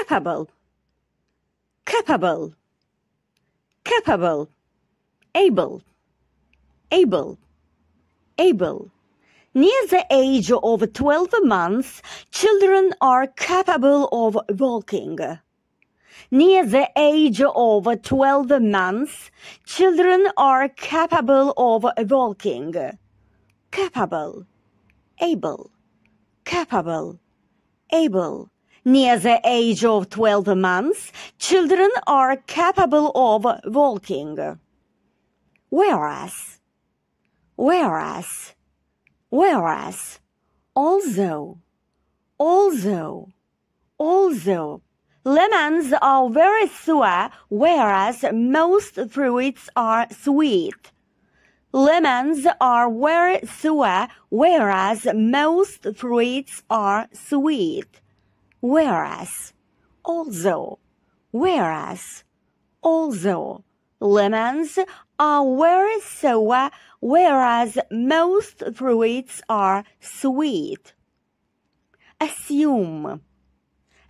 capable, capable, capable, able, able, able. Near the age of 12 months, children are capable of walking. Near the age of 12 months, children are capable of walking. Capable, able, capable, able. Near the age of 12 months, children are capable of walking. Whereas, whereas, whereas, although, although, although, lemons are very sour, whereas most fruits are sweet. Lemons are very sour, whereas most fruits are sweet. Whereas, although, whereas, although, lemons are very sour, whereas most fruits are sweet. Assume,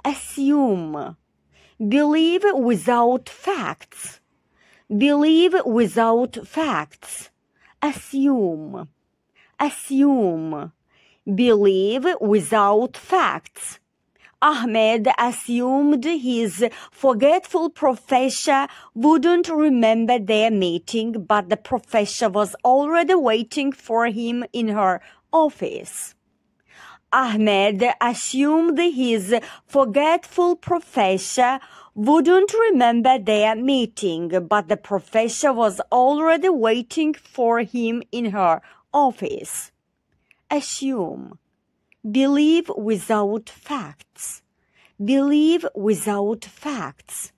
assume, believe without facts, believe without facts, assume, assume, believe without facts. Ahmed assumed his forgetful professor wouldn't remember their meeting, but the professor was already waiting for him in her office. Ahmed assumed his forgetful professor wouldn't remember their meeting, but the professor was already waiting for him in her office. Assume believe without facts. Believe without facts.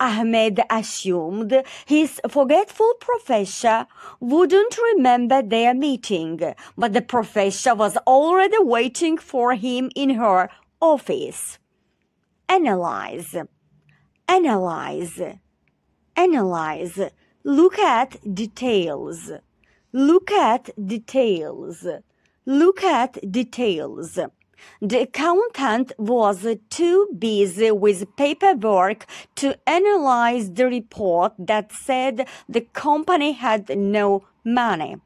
Ahmed assumed his forgetful professor wouldn't remember their meeting, but the professor was already waiting for him in her office. Analyze, analyze, analyze. Look at details. Look at details. Look at details. The accountant was too busy with paperwork to analyze the report that said the company had no money.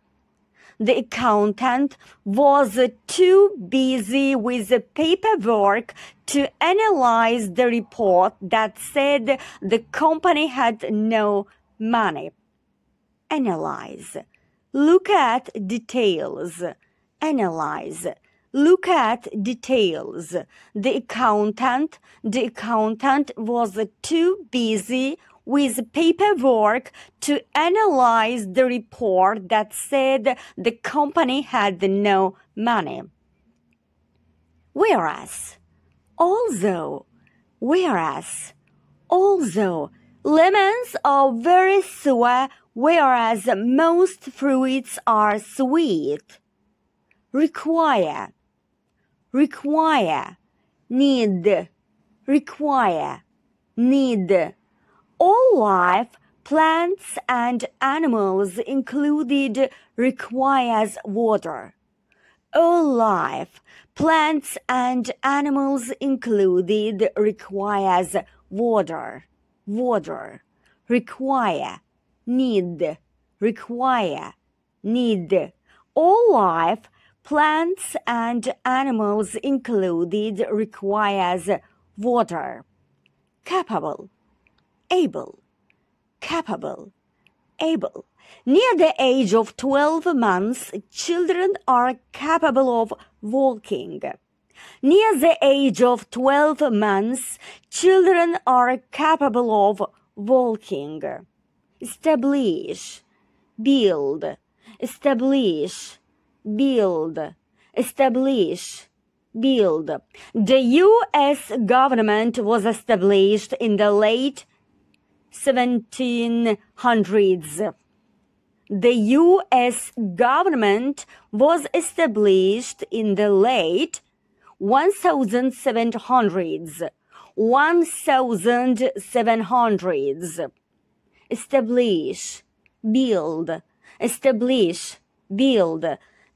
The accountant was too busy with paperwork to analyze the report that said the company had no money. Analyze. Look at details analyze. Look at details. The accountant the accountant was too busy with paperwork to analyze the report that said the company had no money. Whereas although whereas although lemons are very sour whereas most fruits are sweet require, require, need, require, need. All life, plants and animals included requires water. All life, plants and animals included requires water, water, require, need, require, need. All life, plants and animals included requires water. Capable, able, capable, able. Near the age of 12 months, children are capable of walking. Near the age of 12 months, children are capable of walking. Establish, build, establish, build, establish, build. The U.S. government was established in the late 1700s. The U.S. government was established in the late 1700s. 1700s. Establish, build, establish, build.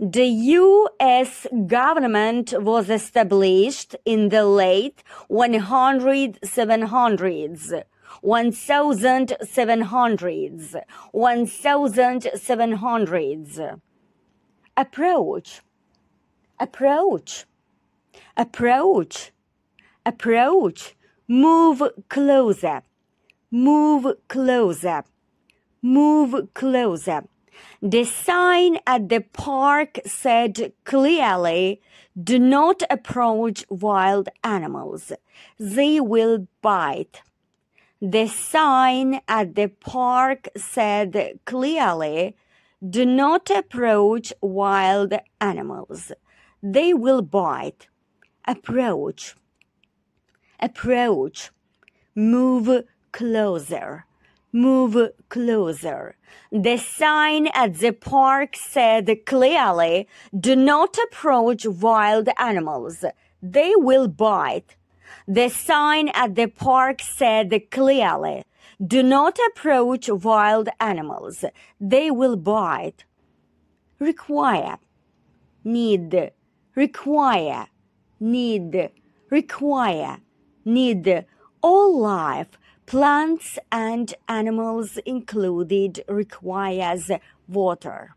The US government was established in the late 100 700s. 1700s, 1700s. Approach, approach, approach, approach. Move closer, move closer, move closer. The sign at the park said clearly, do not approach wild animals. They will bite. The sign at the park said clearly, do not approach wild animals. They will bite. Approach. Approach. Move closer. Move closer. The sign at the park said clearly, do not approach wild animals. They will bite. The sign at the park said clearly, do not approach wild animals. They will bite. Require. Need. Require. Need. Require. Need. All life, plants and animals included, requires water.